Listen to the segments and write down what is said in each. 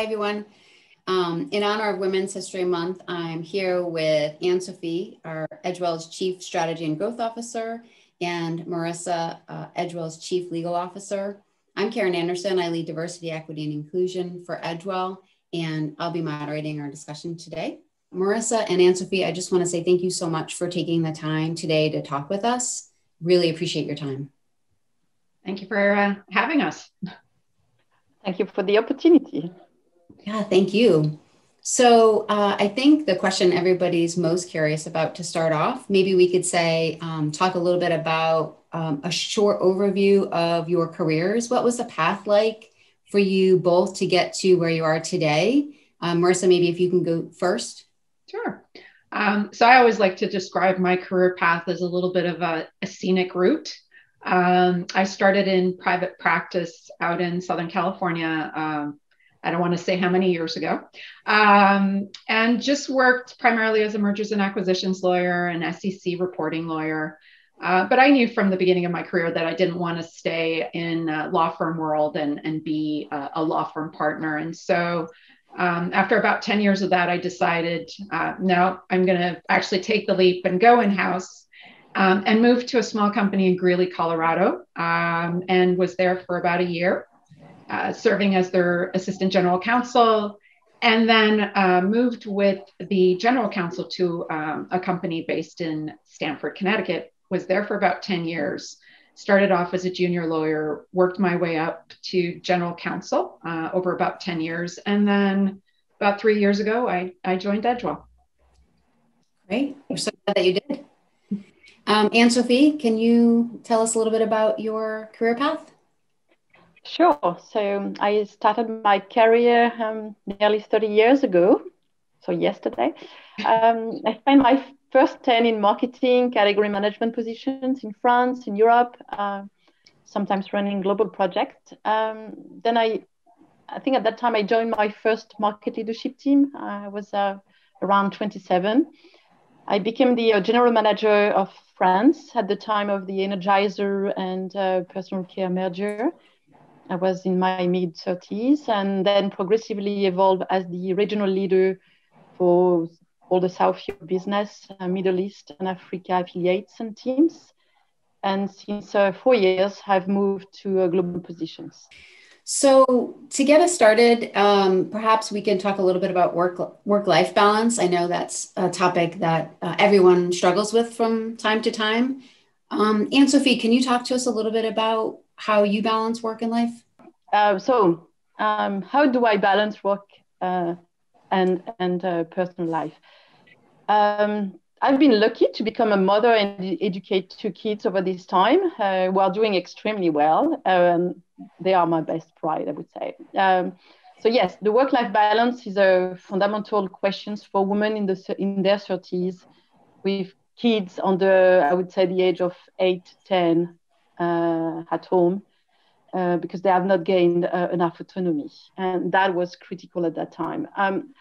Hi, everyone. Um, in honor of Women's History Month, I'm here with Anne Sophie, our Edgewell's Chief Strategy and Growth Officer, and Marisa, uh, Edgewell's Chief Legal Officer. I'm Karen Anderson. I lead diversity, equity, and inclusion for Edgewell, and I'll be moderating our discussion today. Marisa and Anne Sophie, I just want to say thank you so much for taking the time today to talk with us. Really appreciate your time. Thank you for uh, having us. Thank you for the opportunity. Yeah, thank you. So uh, I think the question everybody's most curious about to start off, maybe we could say, um, talk a little bit about um, a short overview of your careers. What was the path like for you both to get to where you are today? Um, Marisa, maybe if you can go first. Sure. Um, so I always like to describe my career path as a little bit of a, a scenic route. Um, I started in private practice out in Southern California. Um, I don't want to say how many years ago, um, and just worked primarily as a mergers and acquisitions lawyer and SEC reporting lawyer. Uh, but I knew from the beginning of my career that I didn't want to stay in law firm world and, and be a, a law firm partner. And so um, after about 10 years of that, I decided, uh, no, I'm going to actually take the leap and go in house um, and moved to a small company in Greeley, Colorado, um, and was there for about a year, uh, serving as their assistant general counsel. And then uh, moved with the general counsel to um, a company based in Stamford, Connecticut. Was there for about 10 years started off as a junior lawyer, worked my way up to general counsel uh, over about 10 years. And then about three years ago, I, I joined Edgewell. Great. We're so glad that you did. Um, Anne Sophie, can you tell us a little bit about your career path? Sure. So I started my career um, nearly 30 years ago. So yesterday, um, I spent my first 10 in marketing, category management positions in France, in Europe, uh, sometimes running global projects. Um, then I, I think at that time I joined my first market leadership team. I was uh, around 27. I became the uh, general manager of France at the time of the Energizer and uh, personal care merger. I was in my mid 30s and then progressively evolved as the regional leader for all the South Europe business, uh, Middle East and Africa affiliates and teams. And since uh, four years, I've moved to uh, global positions. So, to get us started, um, perhaps we can talk a little bit about work work life balance. I know that's a topic that uh, everyone struggles with from time to time. Um, Sophie, can you talk to us a little bit about how you balance work and life? Uh, so, um, how do I balance work uh, and and uh, personal life? Um, I've been lucky to become a mother and educate two kids over this time uh, who are doing extremely well. Um, they are my best pride, I would say. Um, so yes, the work-life balance is a fundamental question for women in the in their 30s with kids under, I would say, the age of 8, 10 uh, at home. Uh, because they have not gained uh, enough autonomy. And that was critical at that time. Um,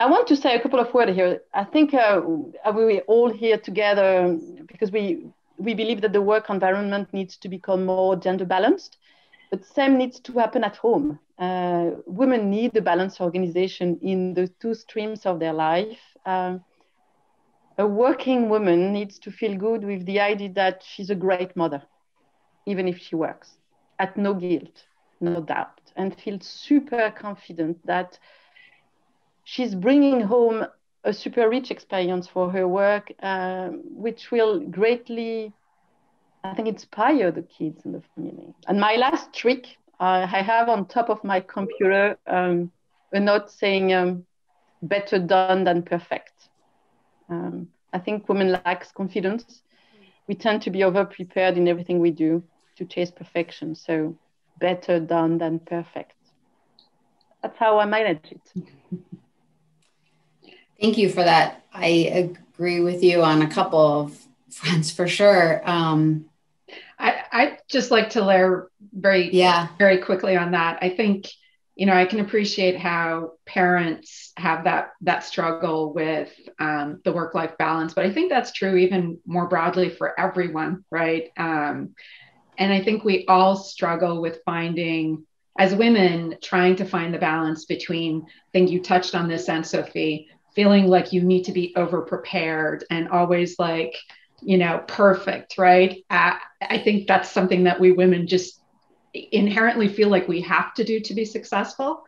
I want to say a couple of words here. I think uh, we're all here together because we we believe that the work environment needs to become more gender balanced, but same needs to happen at home. Uh, women need a balanced organization in the two streams of their life. Um, a working woman needs to feel good with the idea that she's a great mother, even if she works, at no guilt, no doubt, and feel super confident that she's bringing home a super rich experience for her work, uh, which will greatly, I think, inspire the kids in the family. And my last trick, uh, I have on top of my computer um, a note saying, um, better done than perfect. Um, I think women lacks confidence. We tend to be over prepared in everything we do to chase perfection. So better done than perfect. That's how I manage it. Thank you for that. I agree with you on a couple of fronts for sure. Um, I I just like to layer very yeah very quickly on that. I think you know I can appreciate how parents have that that struggle with um, the work life balance, but I think that's true even more broadly for everyone, right? Um, and I think we all struggle with finding as women trying to find the balance between I think you touched on this Anne Sophie feeling like you need to be over prepared and always like you know perfect right I, I think that's something that we women just inherently feel like we have to do to be successful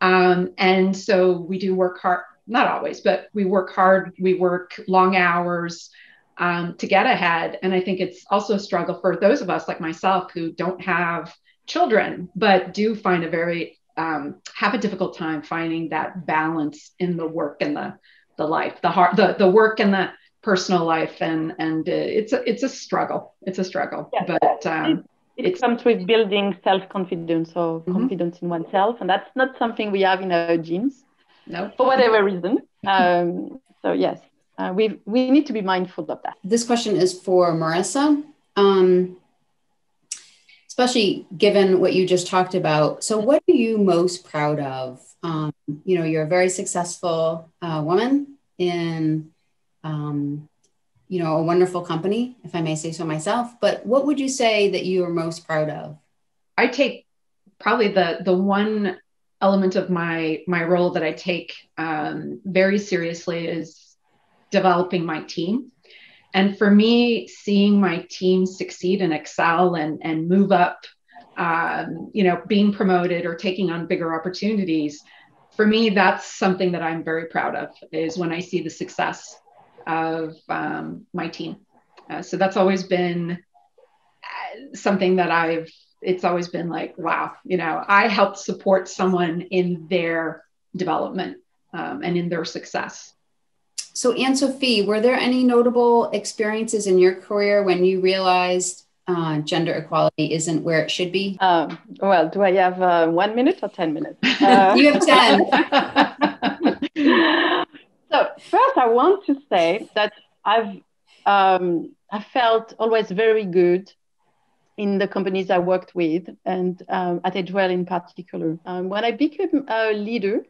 um, and so we do work hard not always but we work hard we work long hours um, to get ahead and i think it's also a struggle for those of us like myself who don't have children but do find a very um, have a difficult time finding that balance in the work and the the life, the heart, the the work and the personal life, and and uh, it's a it's a struggle. It's a struggle, yeah. but um, it, it comes with building self confidence or mm-hmm. confidence in oneself, and that's not something we have in our genes, no, for whatever reason. Um, so yes, uh, we we need to be mindful of that. This question is for Marisa. Um, especially given what you just talked about. So, what are you most proud of? Um, you know, you're a very successful uh, woman in, um, you know, a wonderful company, if I may say so myself. But what would you say that you are most proud of? I take probably the the one element of my my role that I take um, very seriously is developing my team and for me, seeing my team succeed and excel and, and move up, um, you know, being promoted or taking on bigger opportunities, for me, that's something that I'm very proud of is when I see the success of um, my team. Uh, so that's always been uh, something that I've, it's always been like, wow, you know, I helped support someone in their development um, and in their success. So, Anne Sophie, were there any notable experiences in your career when you realized uh, gender equality isn't where it should be? Um, well, do I have uh, one minute or 10 minutes? Uh, you have 10. first, I want to say that I've um, I felt always very good in the companies I worked with and um, at Edgewell in particular. Um, when I became a leader,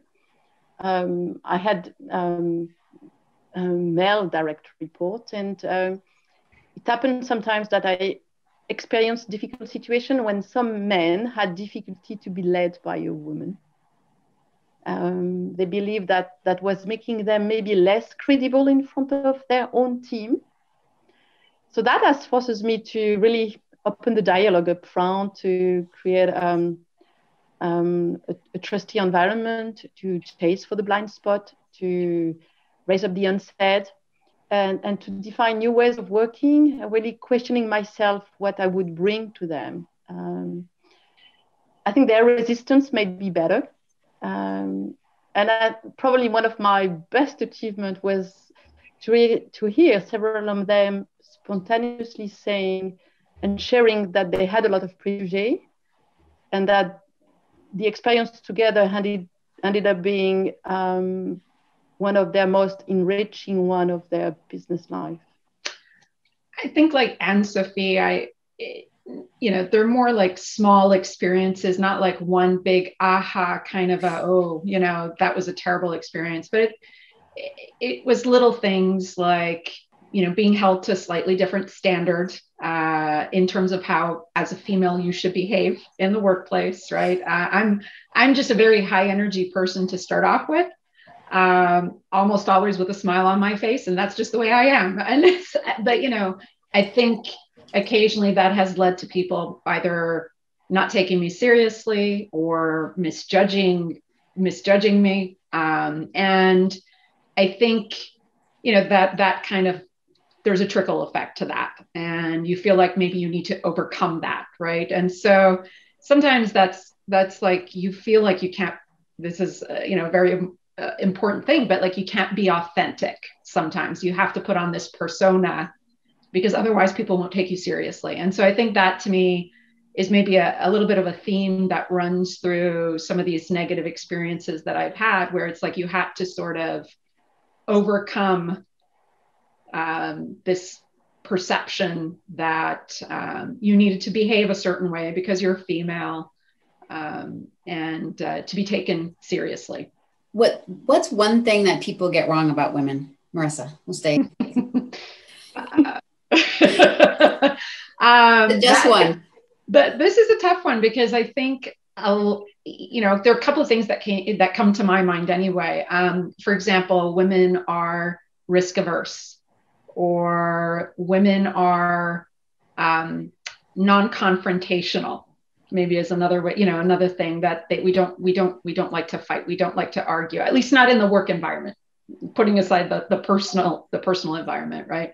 um, I had um, male direct report. And um, it happened sometimes that I experienced difficult situation when some men had difficulty to be led by a woman. Um, they believe that that was making them maybe less credible in front of their own team. So that has forces me to really open the dialogue up front to create um, um, a, a, trusty environment, to chase for the blind spot, to raise up the unsaid, and, and to define new ways of working, really questioning myself what I would bring to them. Um, I think their resistance may be better. Um, and I, probably one of my best achievements was to, re- to hear several of them spontaneously saying and sharing that they had a lot of prejudice and that the experience together ended, ended up being um, one of their most enriching one of their business life? I think like Anne Sophie, I you know, they're more like small experiences, not like one big aha kind of a oh, you know, that was a terrible experience, but it it was little things like you know being held to slightly different standard uh, in terms of how as a female you should behave in the workplace right uh, i'm i'm just a very high energy person to start off with um, almost always with a smile on my face, and that's just the way I am. And but you know, I think occasionally that has led to people either not taking me seriously or misjudging misjudging me. Um, and I think you know that that kind of there's a trickle effect to that, and you feel like maybe you need to overcome that, right? And so sometimes that's that's like you feel like you can't. This is uh, you know a very uh, important thing, but like you can't be authentic sometimes. You have to put on this persona because otherwise people won't take you seriously. And so I think that to me is maybe a, a little bit of a theme that runs through some of these negative experiences that I've had, where it's like you have to sort of overcome um, this perception that um, you needed to behave a certain way because you're female um, and uh, to be taken seriously. What what's one thing that people get wrong about women? Marisa we'll stay um, just that, one but this is a tough one because i think you know, there are a couple of things that came that come to my mind anyway. Um, for example, women are risk averse, or women are um, non-confrontational. Maybe is another way, you know, another thing that they, we don't we don't we don't like to fight. We don't like to argue. At least not in the work environment. Putting aside the the personal the personal environment, right?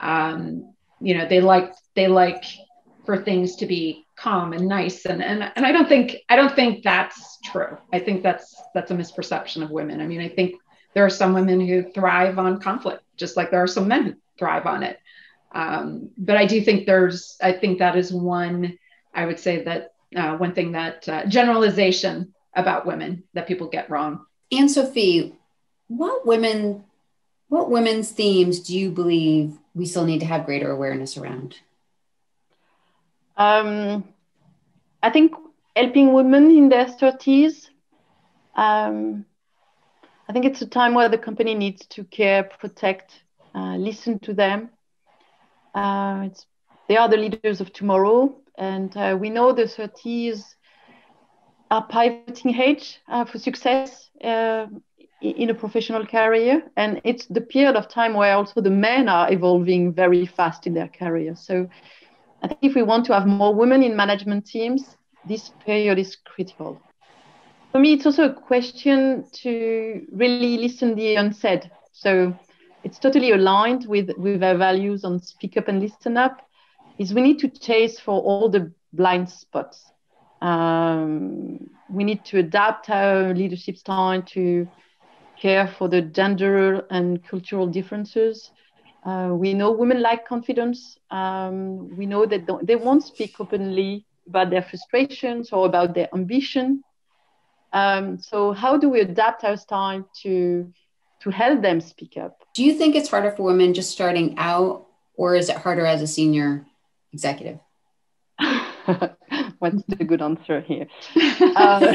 Um, you know, they like they like for things to be calm and nice and, and and I don't think I don't think that's true. I think that's that's a misperception of women. I mean, I think there are some women who thrive on conflict, just like there are some men who thrive on it. Um, but I do think there's I think that is one I would say that uh, one thing that uh, generalization about women that people get wrong. Anne-Sophie, what women what women's themes do you believe we still need to have greater awareness around? Um, I think helping women in their 30s. Um, I think it's a time where the company needs to care, protect, uh, listen to them. Uh, they are the leaders of tomorrow, and uh, we know the 30s are pivoting age uh, for success uh, in a professional career, and it's the period of time where also the men are evolving very fast in their career. So I think if we want to have more women in management teams, this period is critical. For me, it's also a question to really listen the unsaid. So it's totally aligned with, with our values on speak up and listen up, is we need to chase for all the blind spots. Um, we need to adapt our leadership style to care for the gender and cultural differences uh, we know women like confidence. Um, we know that they won't speak openly about their frustrations or about their ambition. Um, so how do we adapt our style to to help them speak up? Do you think it's harder for women just starting out, or is it harder as a senior executive? What's the good answer here? uh,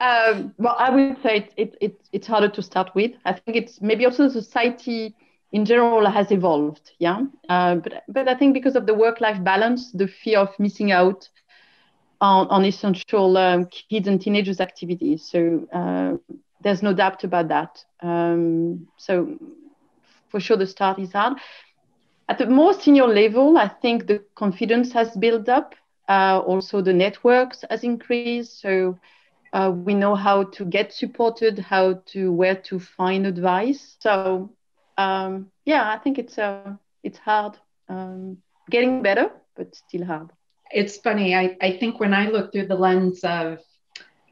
um, well, I would say it, it, it, it's harder to start with. I think it's maybe also society in general has evolved. Yeah. Uh, but, but I think because of the work life balance, the fear of missing out on, on essential um, kids and teenagers activities. So uh, there's no doubt about that. Um, so for sure, the start is hard. At the more senior level, I think the confidence has built up. Uh, also, the networks has increased. So uh, we know how to get supported, how to where to find advice. So um, yeah, I think it's uh, it's hard, um, getting better, but still hard. It's funny. I, I think when I look through the lens of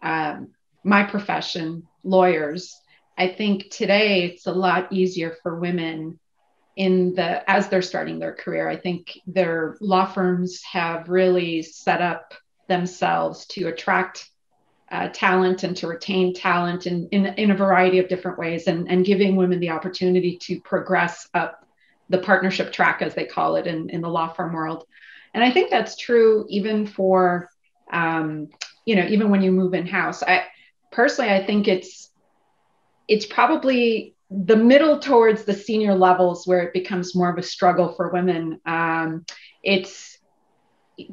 um, my profession, lawyers, I think today it's a lot easier for women in the as they're starting their career. I think their law firms have really set up themselves to attract uh, talent and to retain talent in, in, in a variety of different ways and, and giving women the opportunity to progress up the partnership track, as they call it in, in the law firm world. And I think that's true even for, um, you know, even when you move in house. I personally, I think it's it's probably the middle towards the senior levels where it becomes more of a struggle for women. Um, it's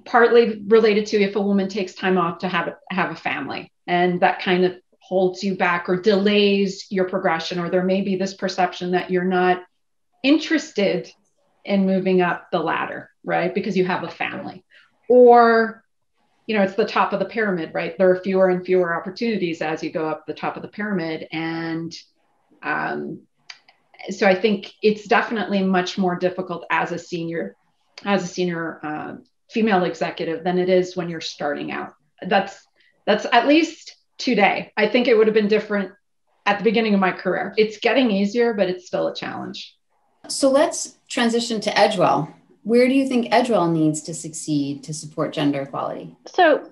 partly related to if a woman takes time off to have a, have a family. And that kind of holds you back or delays your progression or there may be this perception that you're not interested in moving up the ladder right? Because you have a family. Or you know it's the top of the pyramid right? There are fewer and fewer opportunities as you go up the top of the pyramid. And um, so i think it's definitely much more difficult as a senior as a senior uh, female executive than it is when you're starting out. That's that's at least today. I think it would have been different at the beginning of my career. It's getting easier, but it's still a challenge. So let's transition to Edgewell. Where do you think Edgewell needs to succeed to support gender equality? So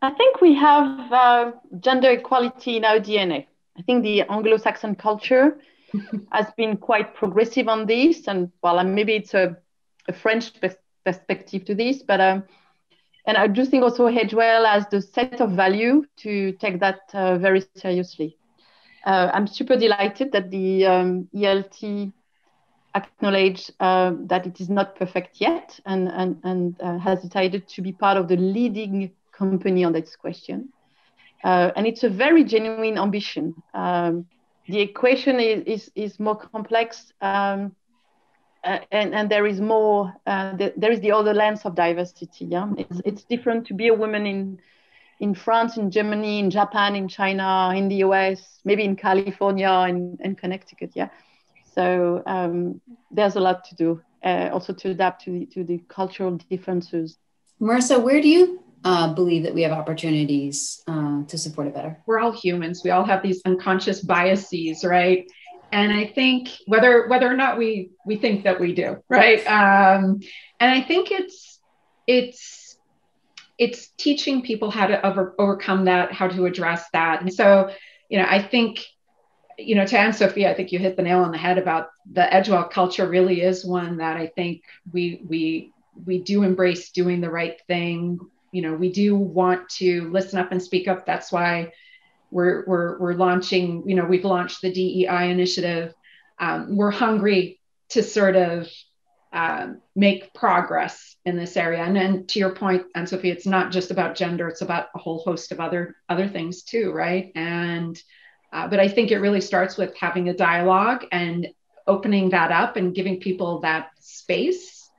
I think we have uh, gender equality in our DNA. I think the Anglo Saxon culture has been quite progressive on this. And well, maybe it's a, a French perspective to this. But um, and I do think also Edgewell has the set of value to take that uh, very seriously. Uh, I'm super delighted that the um, ELT acknowledge uh, that it is not perfect yet and, and, and uh, has decided to be part of the leading company on this question. Uh, and it's a very genuine ambition. Um, the equation is, is, is more complex um, and, and there is more, uh, the, there is the other lens of diversity. Yeah? It's, it's different to be a woman in, in France, in Germany, in Japan, in China, in the US, maybe in California and, and Connecticut. Yeah. So um, there's a lot to do, uh, also to adapt to the, to the cultural differences. Marisa, where do you uh, believe that we have opportunities uh, to support it better? We're all humans. We all have these unconscious biases, right? And I think whether whether or not we we think that we do, right? Um, and I think it's it's it's teaching people how to over, overcome that, how to address that. And so, you know, I think you know, to Anne Sophie, I think you hit the nail on the head about the Edgewell culture really is one that I think we we we do embrace doing the right thing. You know, we do want to listen up and speak up. That's why we're we're we're launching. You know, we've launched the DEI initiative. Um, we're hungry to sort of um, make progress in this area. And then to your point, Anne Sophie, it's not just about gender; it's about a whole host of other other things too, right? And uh, but I think it really starts with having a dialogue and opening that up and giving people that space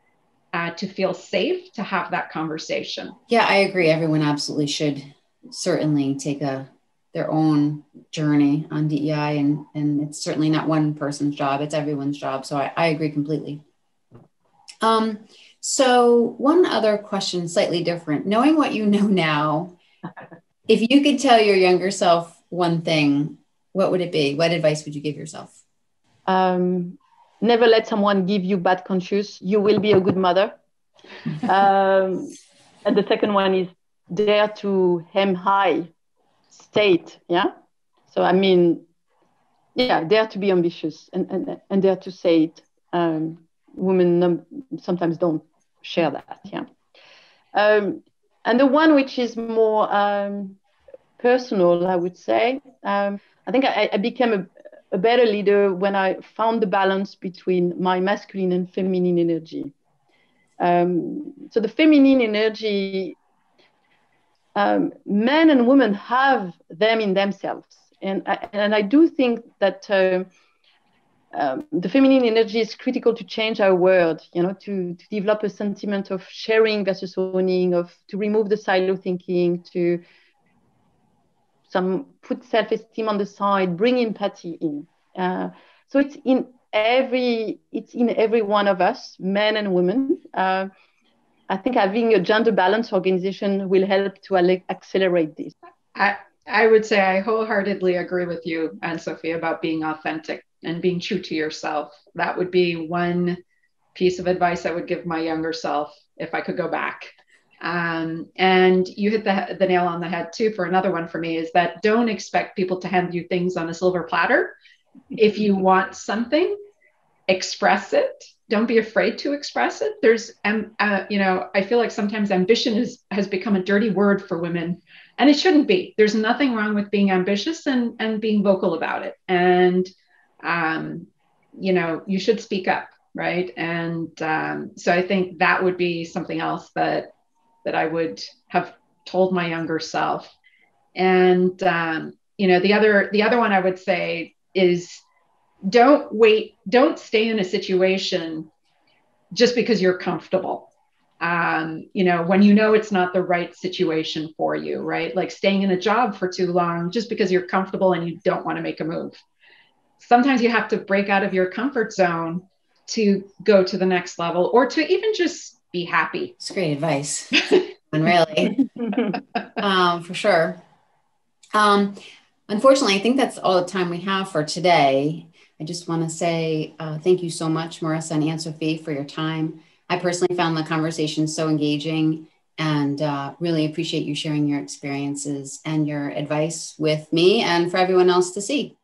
uh, to feel safe to have that conversation. Yeah, I agree. Everyone absolutely should certainly take a their own journey on DEI, and and it's certainly not one person's job; it's everyone's job. So I, I agree completely. Um, so one other question, slightly different. Knowing what you know now, if you could tell your younger self one thing, what would it be? What advice would you give yourself? Um, never let someone give you bad conscience. You will be a good mother. um, and the second one is dare to aim high, state. Yeah. So I mean, yeah, dare to be ambitious and and, and dare to say it. Um, women sometimes don't share that. Yeah. Um, and the one which is more um, personal, I would say. Um, I think I, I became a, a, better leader when I found the balance between my masculine and feminine energy. Um, so the feminine energy, um, men and women have them in themselves, and I, and I do think that. Uh, um, the feminine energy is critical to change our world, you know, to, to develop a sentiment of sharing versus owning, of to remove the silo thinking, to some put self-esteem on the side, bring empathy in. Uh, so it's in every it's in every one of us, men and women. Uh, I think having a gender balance organization will help to accelerate this. I, I would say I wholeheartedly agree with you, Anne Sophie, about being authentic and being true to yourself. That would be one piece of advice I would give my younger self if I could go back. Um, and you hit the, the nail on the head too for another one for me is that don't expect people to hand you things on a silver platter. If you want something, express it. Don't be afraid to express it. There's, um, uh, you know, I feel like sometimes ambition is, has become a dirty word for women, and it shouldn't be. There's nothing wrong with being ambitious and and being vocal about it. And, um, you know, you should speak up, right? And um, so I think that would be something else that that I would have told my younger self. And um, you know, the other the other one I would say is don't wait, don't stay in a situation just because you're comfortable. Um, you know, when you know it's not the right situation for you, right? Like staying in a job for too long just because you're comfortable and you don't want to make a move. Sometimes you have to break out of your comfort zone to go to the next level or to even just be happy. It's great advice. and really, um, for sure. Um, unfortunately, I think that's all the time we have for today. I just want to say uh, thank you so much, Marisa and Anne Sophie, for your time. I personally found the conversation so engaging and uh, really appreciate you sharing your experiences and your advice with me and for everyone else to see.